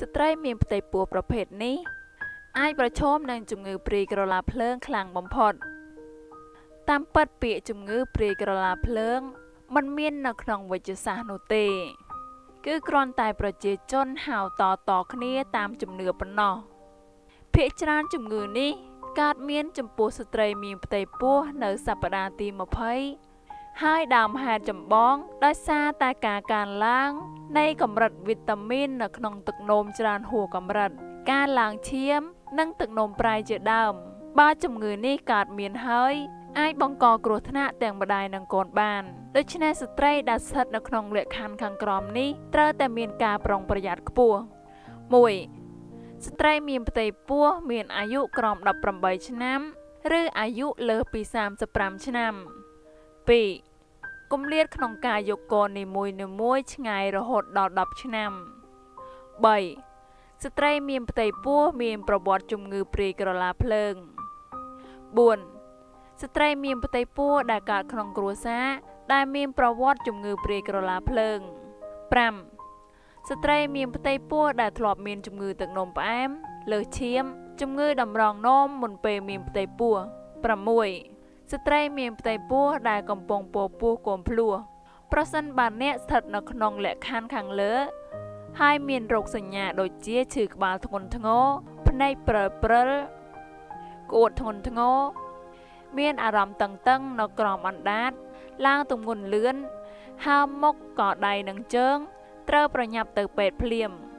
ស្ត្រីមានផ្ទៃពោះប្រភេទនេះអាចប្រឈមនឹងជំងឺព្រាយក្រឡាភ្លើងខ្លាំងបំផុត តាមពិតពាក្យជំងឺព្រាយក្រឡាភ្លើងมันមាននៅក្នុងវិទ្យាសាស្ត្រនោះទេ គឺគ្រាន់តែប្រជាជនហៅតតគ្នាតាមជំនឿប៉ុណ្ណោះភាគច្រើនជំងឺនេះកើតមានចំពោះស្ត្រីមានផ្ទៃពោះនៅសប្តាហ៍ទី20 ហើយដើមហេតុចម្បងដោយសារតែការកើនឡើង នៃកម្រិតវីតាមីននៅក្នុងទឹកនោមច្រើនហួសកម្រិត ការឡើងឈាម និងទឹកនោមប្រៃជាដើម បើជំងឺនេះកើតមានហើយអាចបង្កគ្រោះថ្នាក់ទាំងម្ដាយនិងកូនបានដូច្នេះស្ត្រីដែលស្ថិតនៅក្នុងលក្ខខណ្ឌខាងក្រោមនេះត្រូវតែមានការប្រុងប្រយ័ត្នខ្ពស់1ស្ត្រីមានផ្ទៃពោះមានអាយុក្រោម18ឆ្នាំ ឬអាយុលើសពី35ឆ្នាំ2 គម្លាតក្នុងការយកកូននីមួយៗឆ្ងាយរហូតដល់10ឆ្នាំ3ស្ត្រីមានផ្ទៃពោះមានប្រវត្តិជំងឺព្រាយក្រឡាភ្លើង4ស្ត្រីមានផ្ទៃពោះដែលកើតក្នុងគ្រួសារដែលមានប្រវត្តិជំងឺព្រាយក្រឡាភ្លើង5ស្ត្រីមានផ្ទៃពោះដែលធ្លាប់មានជំងឺទឹកនោមផ្អែមលើសឈាមជំងឺតម្រងនោមមុនពេលមានផ្ទៃពោះ6 ស្ត្រីមានផ្ទៃពោះដែលកំពុងពោពោះកូនភ្លោះប្រសិនបើអ្នកស្ថិតនៅក្នុងលក្ខខណ្ឌខាងលើ ហើយមានរោគសញ្ញាដូចជាឈឺក្បាលធ្ងន់ធ្ងរភ្នែកព្រិលព្រិលក្អួតធ្ងន់ធ្ងរមានអារម្មណ៍តឹងតឹងនៅក្រោមអណ្ដាត ឡើងទម្ងន់លឿនហើមមុខក៏ដៃនិងជើង ត្រូវប្រញាប់ទៅពេទ្យភ្លាម។